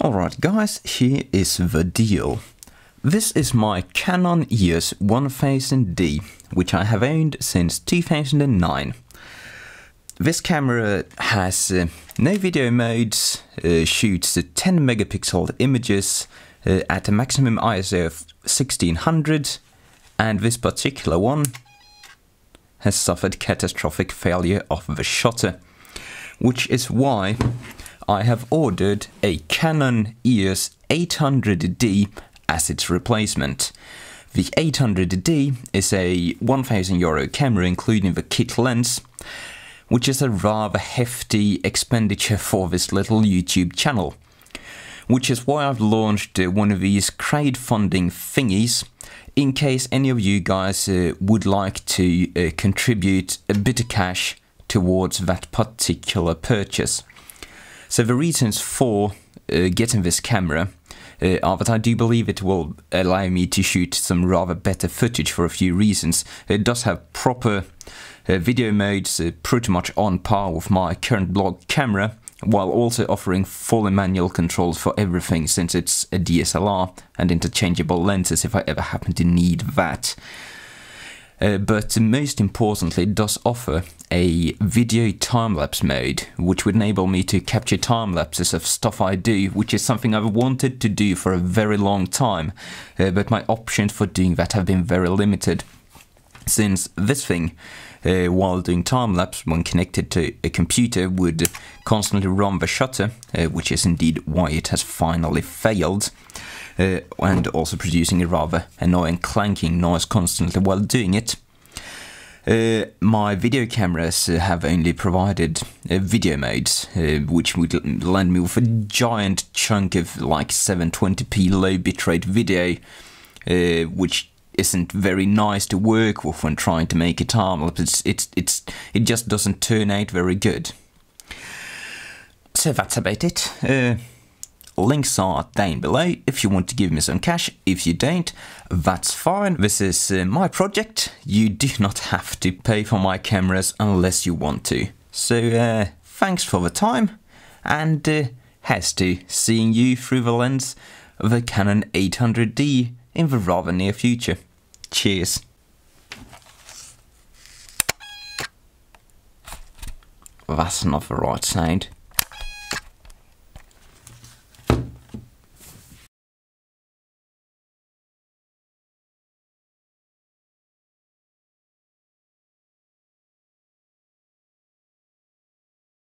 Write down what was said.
Alright guys, here is the deal. This is my Canon EOS 1000D, which I have owned since 2009. This camera has uh, no video modes, uh, shoots 10 megapixel images uh, at a maximum ISO of 1600, and this particular one has suffered catastrophic failure of the shutter, which is why I have ordered a Canon EOS 800D as its replacement. The 800D is a 1000 euro camera including the kit lens, which is a rather hefty expenditure for this little YouTube channel. Which is why I've launched uh, one of these crowdfunding thingies in case any of you guys uh, would like to uh, contribute a bit of cash towards that particular purchase. So the reasons for uh, getting this camera uh, are that I do believe it will allow me to shoot some rather better footage for a few reasons. It does have proper uh, video modes uh, pretty much on par with my current blog camera, while also offering fully manual controls for everything since it's a DSLR and interchangeable lenses if I ever happen to need that. Uh, but most importantly, it does offer a video time-lapse mode, which would enable me to capture time-lapses of stuff I do, which is something I've wanted to do for a very long time, uh, but my options for doing that have been very limited. Since this thing, uh, while doing time-lapse when connected to a computer, would constantly run the shutter, uh, which is indeed why it has finally failed uh, and also producing a rather annoying clanking noise constantly while doing it. Uh, my video cameras have only provided uh, video modes, uh, which would land me with a giant chunk of like 720p low bitrate video, which isn't very nice to work with when trying to make a time. It's, it's, it's, it just doesn't turn out very good. So that's about it. Uh, Links are down below if you want to give me some cash. If you don't, that's fine. This is uh, my project. You do not have to pay for my cameras unless you want to. So uh, thanks for the time and uh, has to seeing you through the lens of a Canon 800D in the rather near future. Cheers. That's not the right sound.